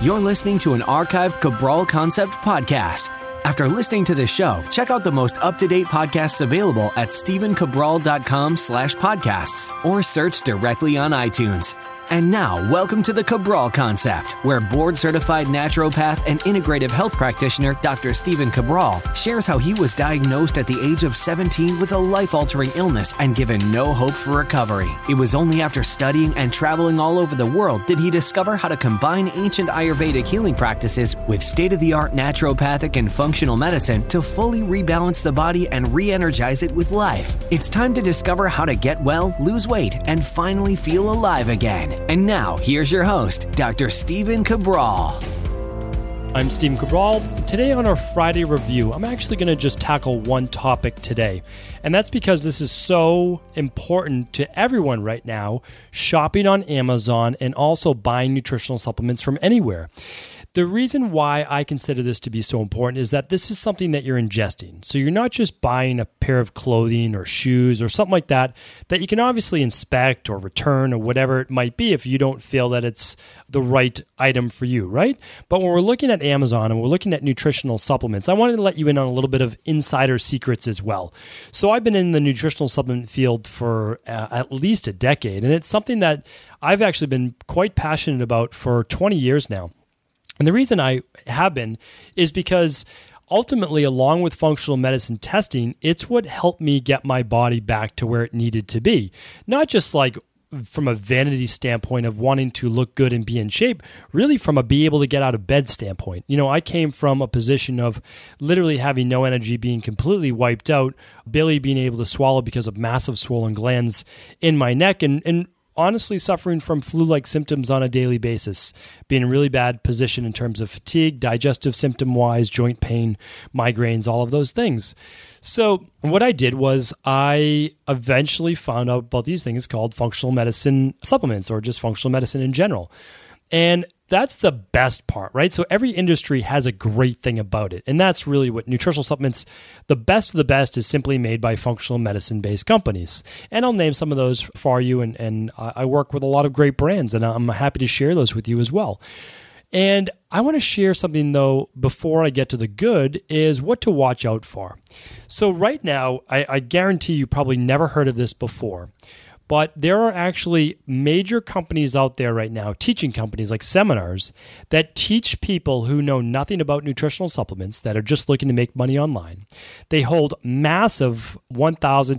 You're listening to an archived Cabral Concept podcast. After listening to this show, check out the most up-to-date podcasts available at stephencabral.com slash podcasts or search directly on iTunes. And now, welcome to the Cabral Concept, where board certified naturopath and integrative health practitioner Dr. Stephen Cabral shares how he was diagnosed at the age of 17 with a life altering illness and given no hope for recovery. It was only after studying and traveling all over the world did he discover how to combine ancient Ayurvedic healing practices with state of the art naturopathic and functional medicine to fully rebalance the body and re energize it with life. It's time to discover how to get well, lose weight, and finally feel alive again. And now, here's your host, Dr. Stephen Cabral. I'm Stephen Cabral. Today on our Friday review, I'm actually going to just tackle one topic today. And that's because this is so important to everyone right now shopping on Amazon and also buying nutritional supplements from anywhere. The reason why I consider this to be so important is that this is something that you're ingesting. So you're not just buying a pair of clothing or shoes or something like that that you can obviously inspect or return or whatever it might be if you don't feel that it's the right item for you, right? But when we're looking at Amazon and we're looking at nutritional supplements, I wanted to let you in on a little bit of insider secrets as well. So I've been in the nutritional supplement field for uh, at least a decade, and it's something that I've actually been quite passionate about for 20 years now. And the reason I have been is because ultimately, along with functional medicine testing, it's what helped me get my body back to where it needed to be. Not just like from a vanity standpoint of wanting to look good and be in shape, really from a be able to get out of bed standpoint. You know, I came from a position of literally having no energy, being completely wiped out, barely being able to swallow because of massive swollen glands in my neck, and and honestly suffering from flu like symptoms on a daily basis, being in really bad position in terms of fatigue, digestive symptom wise, joint pain, migraines, all of those things. So, what I did was I eventually found out about these things called functional medicine supplements or just functional medicine in general. And that's the best part, right? So every industry has a great thing about it. And that's really what nutritional supplements, the best of the best is simply made by functional medicine based companies. And I'll name some of those for you. And, and I work with a lot of great brands, and I'm happy to share those with you as well. And I want to share something though before I get to the good is what to watch out for. So, right now, I, I guarantee you probably never heard of this before but there are actually major companies out there right now, teaching companies like seminars, that teach people who know nothing about nutritional supplements that are just looking to make money online. They hold massive 1,000